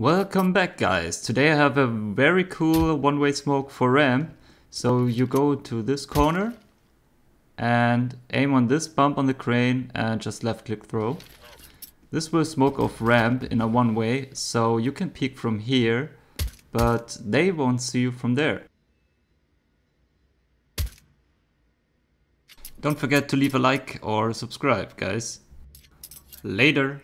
Welcome back guys. Today I have a very cool one-way smoke for ramp. So you go to this corner and aim on this bump on the crane and just left click throw. This will smoke off ramp in a one way so you can peek from here but they won't see you from there. Don't forget to leave a like or subscribe guys. Later.